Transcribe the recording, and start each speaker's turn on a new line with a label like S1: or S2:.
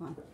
S1: one.